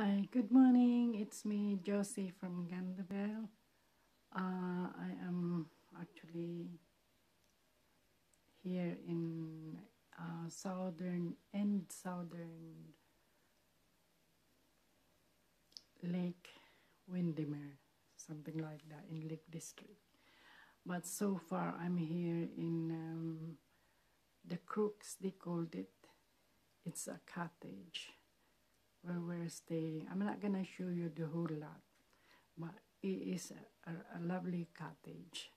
Hi, good morning. It's me, Jocy from Gandaville. Uh, I am actually here in uh, southern and southern Lake Windermere, something like that, in Lake District. But so far, I'm here in um, the Crooks, they called it. It's a cottage where we're staying. I'm not gonna show you the whole lot, but it is a, a, a lovely cottage.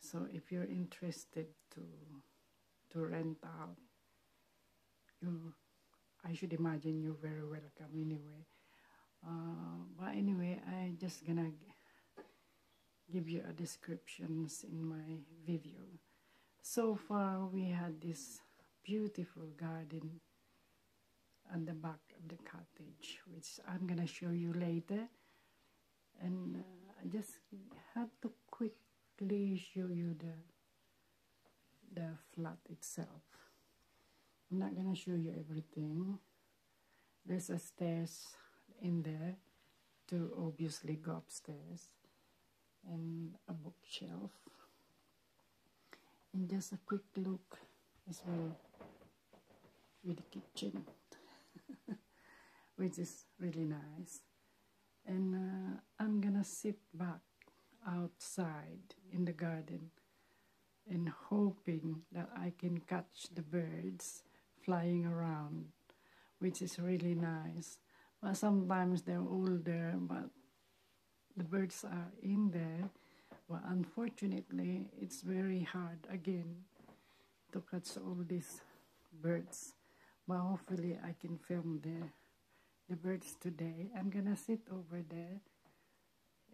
So if you're interested to to rent out, you I should imagine you're very welcome anyway. Uh, but anyway, I'm just gonna give you a descriptions in my video. So far, we had this beautiful garden at the back of the cottage, which I'm gonna show you later. And uh, I just had to quickly show you the the flat itself. I'm not gonna show you everything. There's a stairs in there to obviously go upstairs and a bookshelf and just a quick look as well with the kitchen which is really nice. And uh, I'm gonna sit back outside in the garden and hoping that I can catch the birds flying around, which is really nice. But sometimes they're older, but the birds are in there. But unfortunately, it's very hard again to catch all these birds. But hopefully, I can film the the birds today. I'm gonna sit over there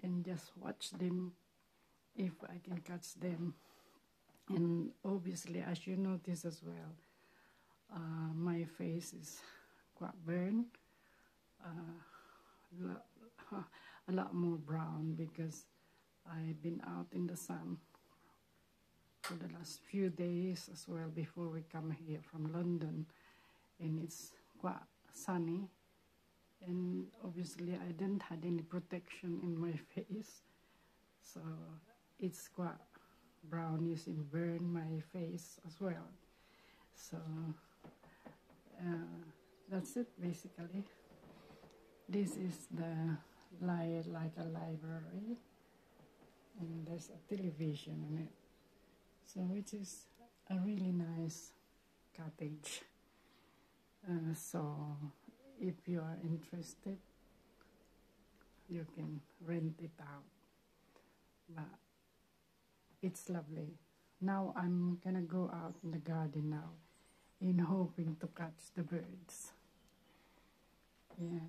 and just watch them if I can catch them. And obviously, as you notice as well, uh, my face is quite burned, uh, a lot more brown because I've been out in the sun for the last few days as well before we come here from London and it's quite sunny and obviously I didn't had any protection in my face. So it's quite brownish and burn my face as well. So uh, that's it basically. This is the li like a library. And there's a television in it. So which is a really nice cottage. Uh, so if you are interested you can rent it out. But it's lovely. Now I'm gonna go out in the garden now in hoping to catch the birds. Yeah.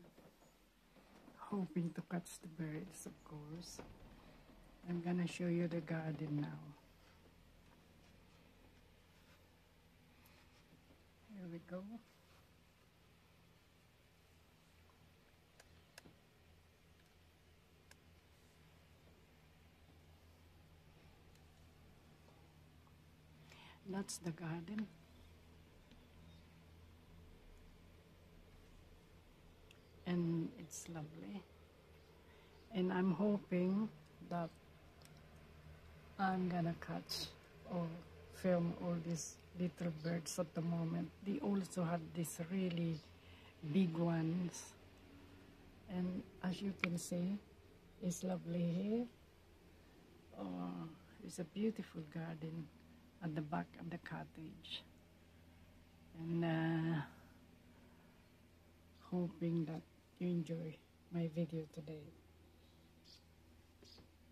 Hoping to catch the birds of course. I'm gonna show you the garden now. Here we go That's the garden. And it's lovely. And I'm hoping that I'm gonna catch or film all these little birds at the moment. They also had these really big ones. And as you can see, it's lovely here. Oh, it's a beautiful garden at the back of the cottage. And uh, hoping that you enjoy my video today.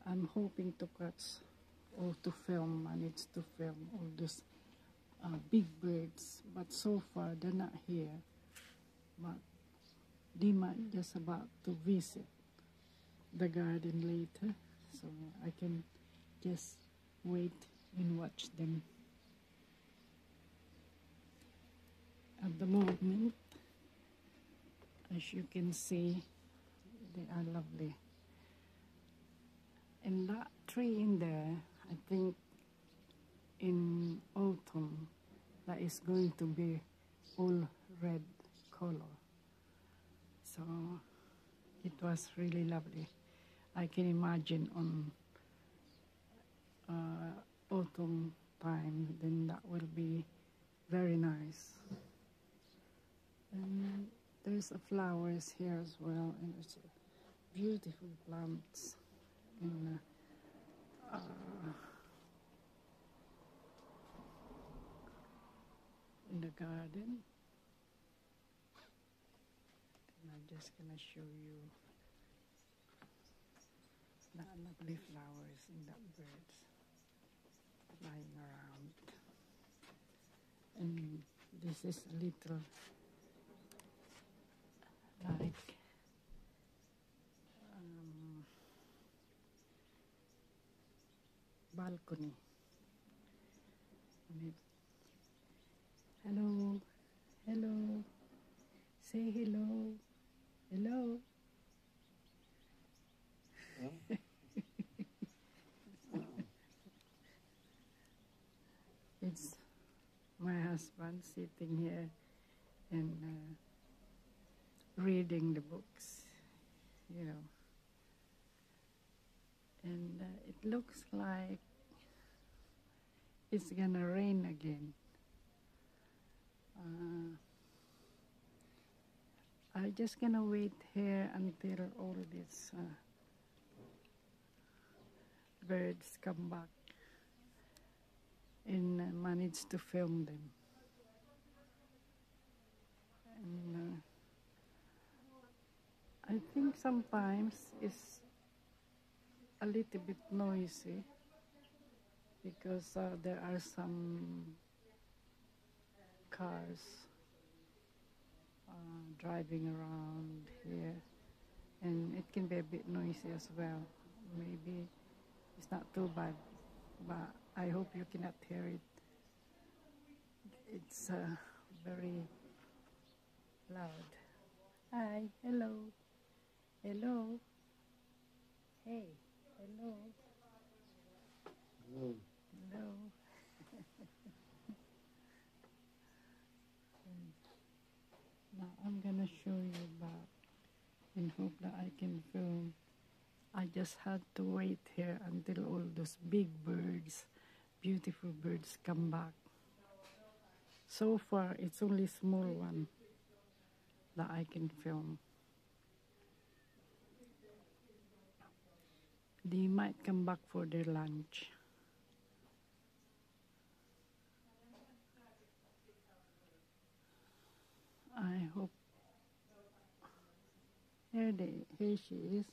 I'm hoping to catch or to film manage to film all those uh, big birds but so far they're not here. But they might just about to visit the garden later so I can just wait and watch them. At the moment, as you can see, they are lovely. And that tree in there, I think in autumn, that is going to be all red color. So it was really lovely. I can imagine on uh, autumn time, then that will be very nice. And there's a flowers here as well, and it's beautiful plants in uh, in the garden. And I'm just gonna show you the lovely flowers and that birds flying around. And this is a little like um, balcony. Hello, hello, say hello. It's my husband sitting here and uh, reading the books, you know. And uh, it looks like it's gonna rain again. Uh, I'm just gonna wait here until all these uh, birds come back and uh, manage to film them. And uh, I think sometimes it's a little bit noisy because uh, there are some cars uh, driving around here and it can be a bit noisy as well. Maybe it's not too bad, but I hope you cannot hear it. It's uh, very loud. Hi, hello, hello, hey, hello, hello. Hello. now I'm gonna show you back and hope that I can film. I just had to wait here until all those big birds, beautiful birds come back. So far, it's only small one that I can film. They might come back for their lunch. I hope. Here they, here she is,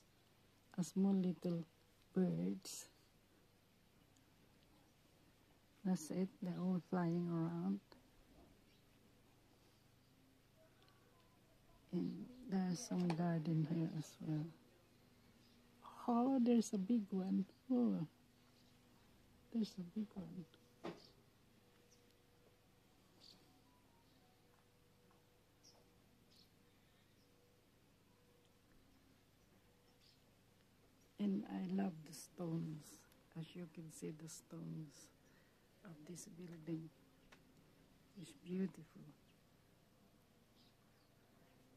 a small little birds. That's it. They're all flying around. And there's some garden here as well. Oh, there's a big one. Oh, there's a big one. And I love the stones. As you can see, the stones of this building is beautiful.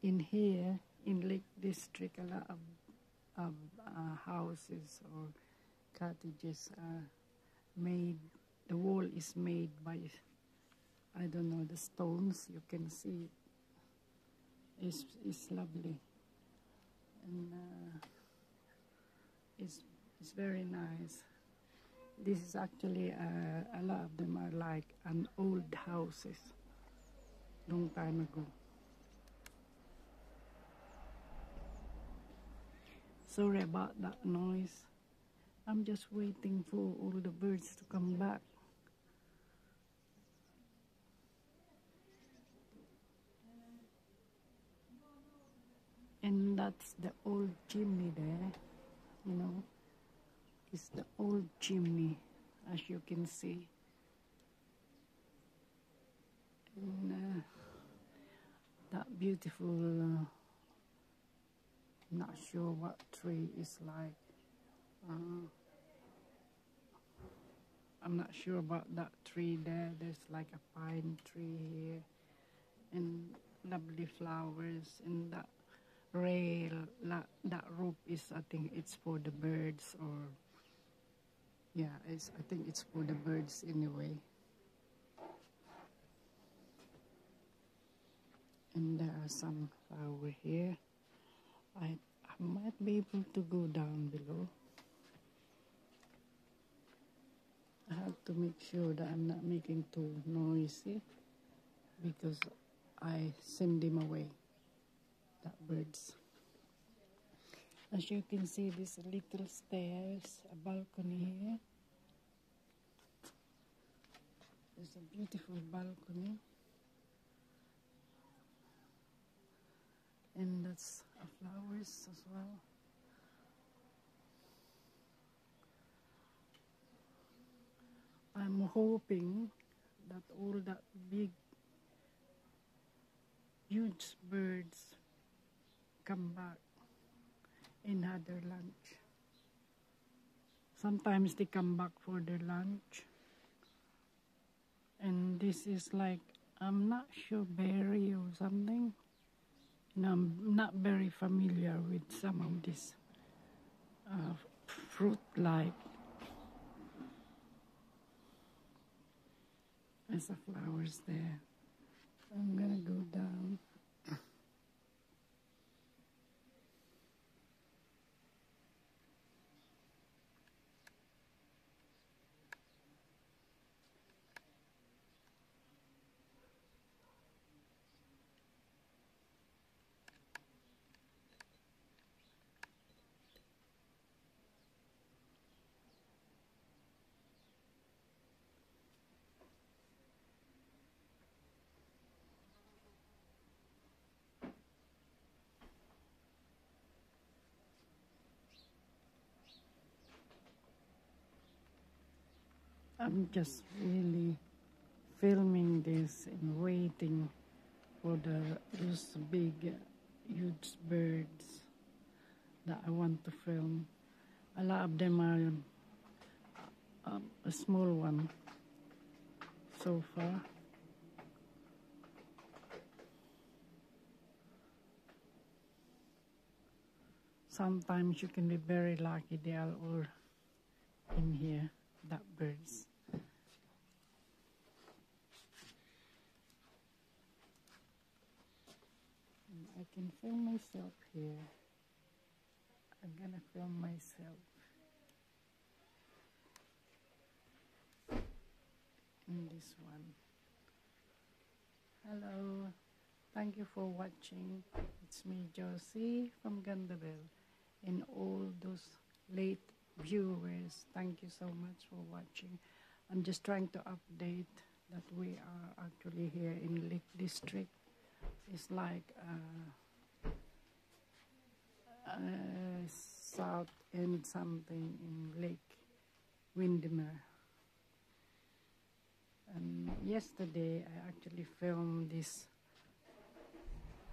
In here, in Lake District, a lot of, of uh, houses or cottages are made. The wall is made by, I don't know, the stones. You can see it. It's, it's lovely. And uh, it's, it's very nice. This is actually, uh, a lot of them are like an old houses, long time ago. Sorry about that noise. I'm just waiting for all the birds to come back. And that's the old chimney there, you know. It's the old chimney, as you can see. And uh, that beautiful, uh, not sure what tree is like. Uh, I'm not sure about that tree there. There's like a pine tree here and lovely flowers and that rail, that that rope is, I think it's for the birds or, yeah, it's, I think it's for the birds anyway. And there are some flower here. I, I might be able to go down below. I have to make sure that I'm not making too noisy because I send them away, that birds. As you can see, this little stairs, a balcony here. There's a beautiful balcony. And that's flowers as well. I'm hoping that all that big huge birds come back and have their lunch. Sometimes they come back for their lunch. And this is like, I'm not sure berry or something. And I'm not very familiar with some of this uh, fruit-like There's the flowers there. I'm gonna go down. I'm just really filming this and waiting for the those big huge birds that I want to film. A lot of them are um, a small one so far. Sometimes you can be very lucky they are all in here, that birds. Um, I can film myself here. I'm gonna film myself. In this one. Hello. Thank you for watching. It's me, Jocy from Gandaville. And all those late viewers, thank you so much for watching. I'm just trying to update that we are actually here in Lake District it's like uh, uh, south end something in Lake Windermere. And yesterday I actually filmed this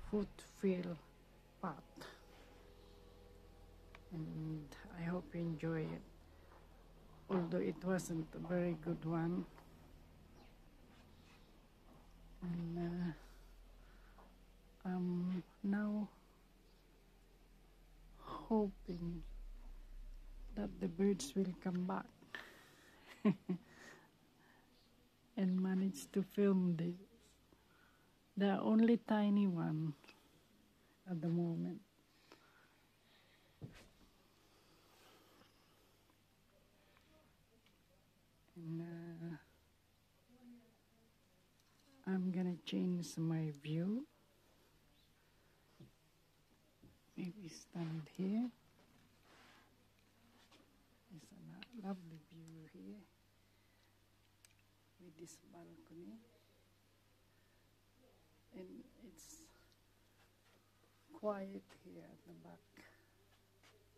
foot fill pot. And I hope you enjoy it. Although it wasn't a very good one. And uh, I'm now hoping that the birds will come back and manage to film this. They are only tiny one at the moment. And uh, I'm gonna change my view. Maybe stand here. It's a lovely view here with this balcony. And it's quiet here at the back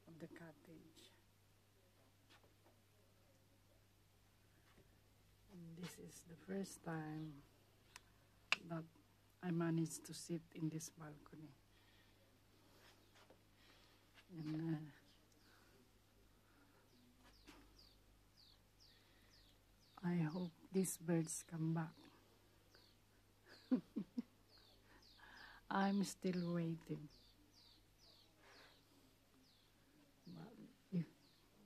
of the cottage. And this is the first time that I managed to sit in this balcony and, uh, I hope these birds come back. I'm still waiting. But, if,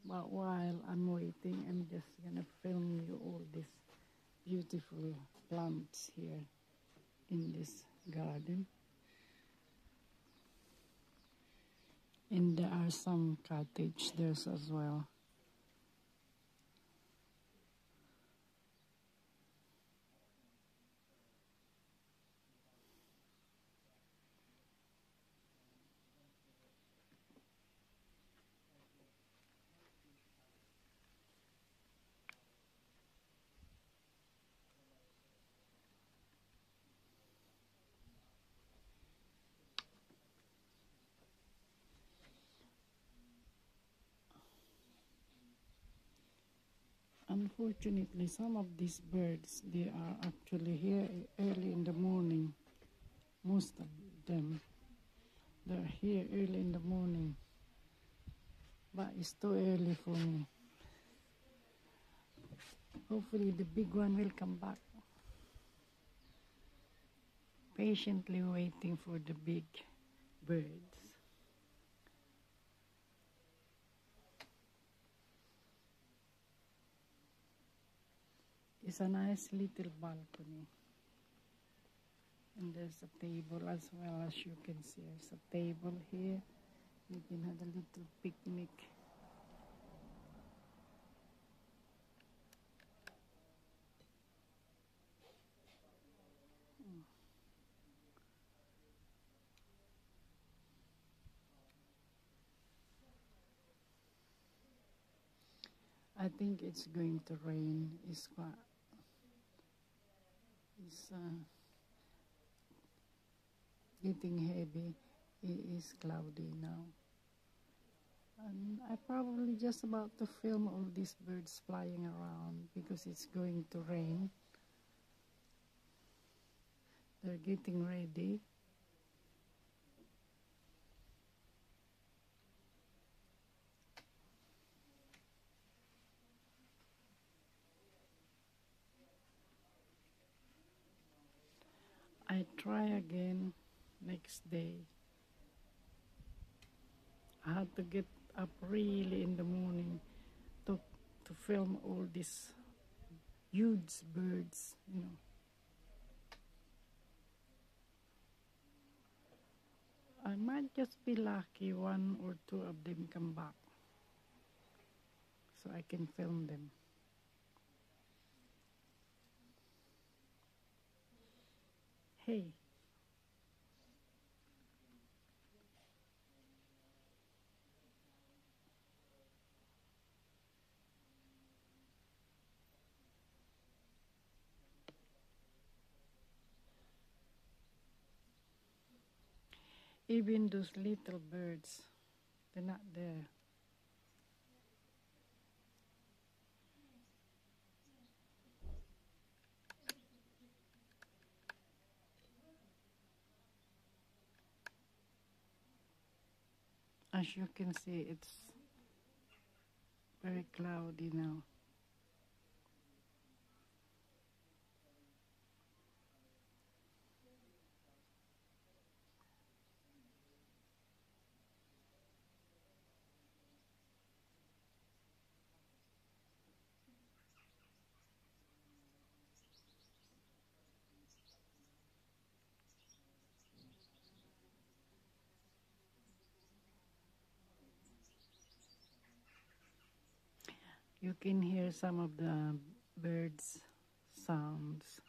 but while I'm waiting, I'm just gonna film you all these beautiful plants here in this garden. And there are some cottage there as well. Unfortunately, some of these birds, they are actually here early in the morning. Most of them, they're here early in the morning. But it's too early for me. Hopefully the big one will come back. Patiently waiting for the big birds. It's a nice little balcony. And there's a table as well as you can see. There's a table here. You can have a little picnic. I think it's going to rain. It's quite is uh, getting heavy. It is cloudy now. And I probably just about to film all these birds flying around because it's going to rain. They're getting ready. I try again next day. I had to get up really in the morning to to film all these huge birds, you know. I might just be lucky one or two of them come back so I can film them. Hey. Even those little birds, they're not there. As you can see, it's very cloudy now. You can hear some of the birds' sounds.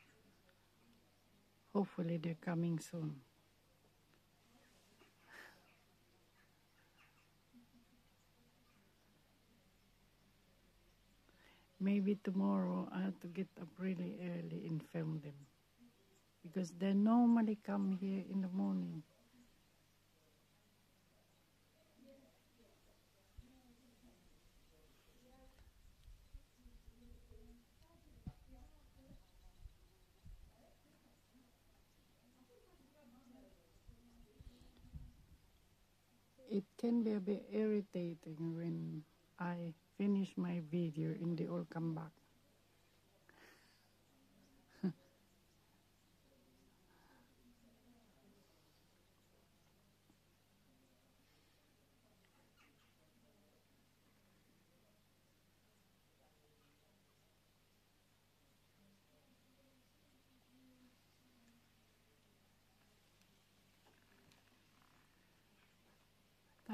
Hopefully, they're coming soon. Maybe tomorrow I have to get up really early and film them because they normally come here in the morning. it can be a bit irritating when I finish my video and they all come back.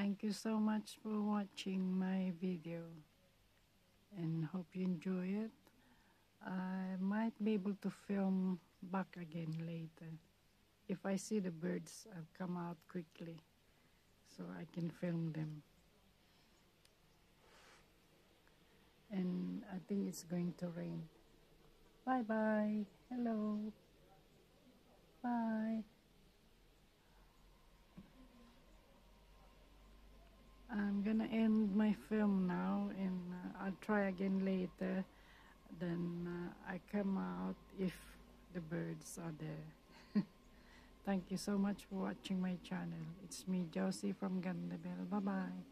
Thank you so much for watching my video and hope you enjoy it. I might be able to film back again later. If I see the birds, I'll come out quickly so I can film them. And I think it's going to rain. Bye bye. Hello. Bye. Film now and uh, I'll try again later. Then uh, I come out if the birds are there. Thank you so much for watching my channel. It's me, Josie from Gandabel. Bye-bye.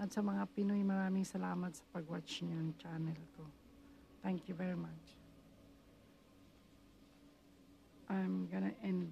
At sa mga Pinoy, maraming salamat sa pag-watch niyo ng channel ko. Thank you very much. I'm gonna end